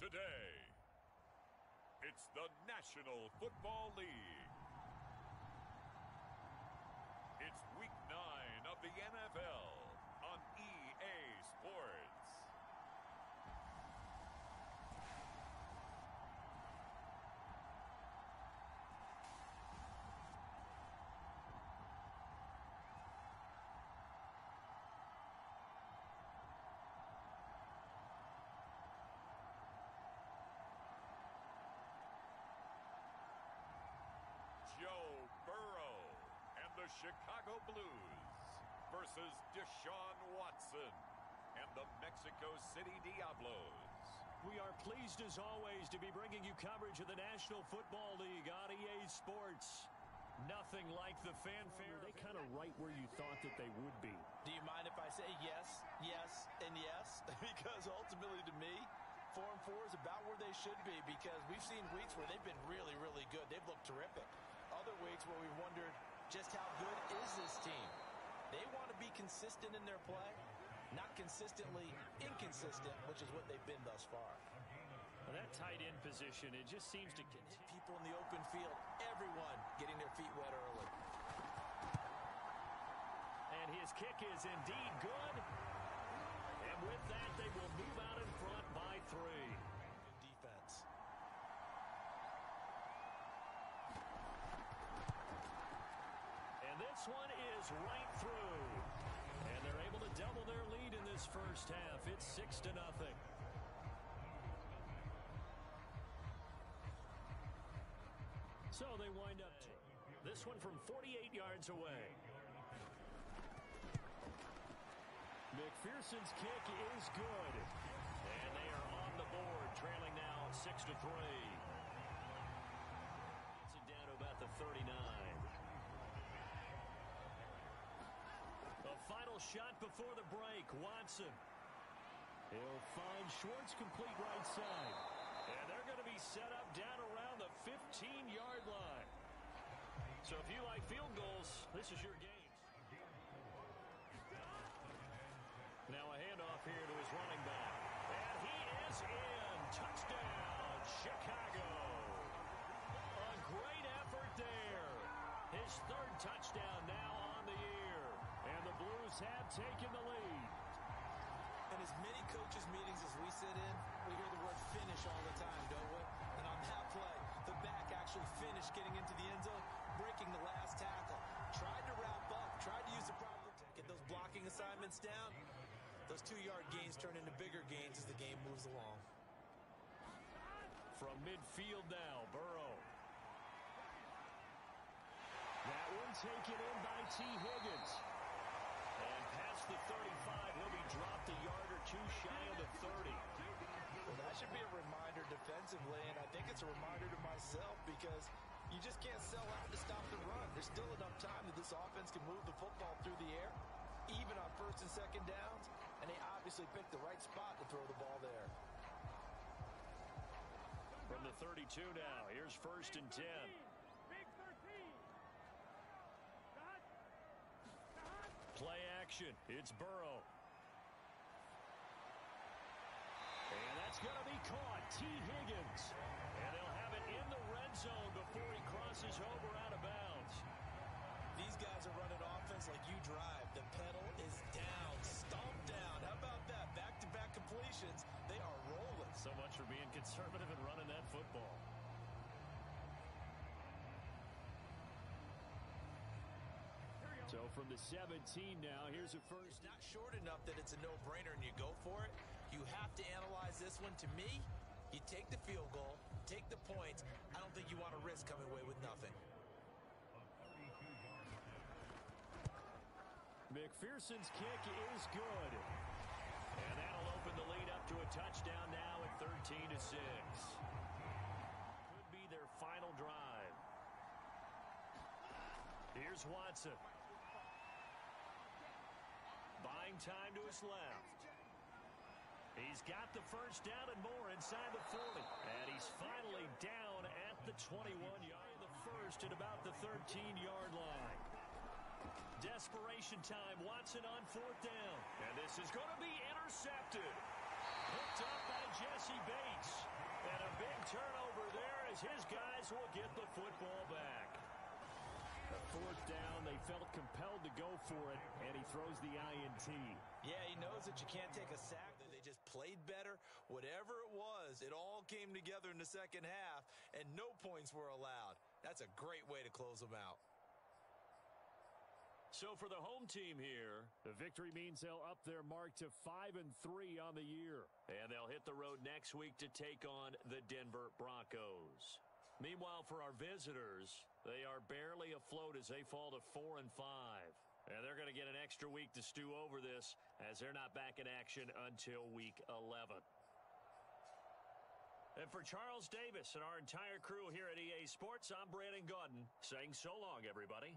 today. It's the National Football League. It's week nine of the NFL on EA Sports. Joe Burrow and the Chicago Blues versus Deshaun Watson and the Mexico City Diablos. We are pleased as always to be bringing you coverage of the National Football League on EA Sports. Nothing like the fanfare. Are They kind of right where you thought that they would be. Do you mind if I say yes, yes, and yes? because ultimately to me, four and four is about where they should be because we've seen weeks where they've been really, really good. They've looked terrific. Other weeks where we wondered just how good is this team. They want to be consistent in their play, not consistently inconsistent, which is what they've been thus far. Well, that tight end position, it just seems to get people in the open field, everyone getting their feet wet early. And his kick is indeed good. And with that, they will move out in front by three. Good defense. And this one is right through. And they're able to double their lead in this first half. It's six to nothing. So they wind up. This one from 48 yards away. McPherson's kick is good. And they are on the board, trailing now 6 to 3. It's down about the 39. The shot before the break, Watson. He'll find Schwartz complete right side. And they're going to be set up down around the 15-yard line. So if you like field goals, this is your game. Now a handoff here to his running back. And he is in. Touchdown, Chicago. A great effort there. His third touchdown now on the year. And have taken the lead. And as many coaches' meetings as we sit in, we hear the word finish all the time, don't we? And on that play, the back actually finished getting into the end zone, breaking the last tackle. Tried to wrap up, tried to use the proper, get those blocking assignments down. Those two-yard gains turn into bigger gains as the game moves along. From midfield now, Burrow. That one taken in by Tee Higgins. And past the 35, he'll be a yard or two shy of the 30. Well, that should be a reminder defensively, and I think it's a reminder to myself because you just can't sell out to stop the run. There's still enough time that this offense can move the football through the air, even on first and second downs, and they obviously picked the right spot to throw the ball there. From the 32 now, here's first and 10. Play action. It's Burrow. And that's going to be caught. Tee Higgins. And they'll have it in the red zone before he crosses over out of bounds. These guys are running offense like you drive. The pedal is down, stomp down. How about that? Back-to-back -back completions. They are rolling. So much for being conservative and running that football. So from the 17 now, here's a first. It's not short enough that it's a no-brainer and you go for it. You have to analyze this one. To me, you take the field goal, take the points. I don't think you want to risk coming away with nothing. McPherson's kick is good. And that'll open the lead up to a touchdown now at 13 to 6. Could be their final drive. Here's Watson. Buying time to his left. He's got the first down and more inside the 40. And he's finally down at the 21-yard. The first at about the 13-yard line. Desperation time. Watson on fourth down. And this is going to be intercepted. Picked up by Jessie Bates. Eagles will get the football back. The fourth down, they felt compelled to go for it, and he throws the INT. Yeah, he knows that you can't take a sack. They just played better. Whatever it was, it all came together in the second half, and no points were allowed. That's a great way to close them out. So for the home team here, the victory means they'll up their mark to 5 and 3 on the year. And they'll hit the road next week to take on the Denver Broncos. Meanwhile, for our visitors, they are barely afloat as they fall to 4 and 5. Going to get an extra week to stew over this as they're not back in action until week 11. And for Charles Davis and our entire crew here at EA Sports, I'm Brandon Gaudin saying so long, everybody.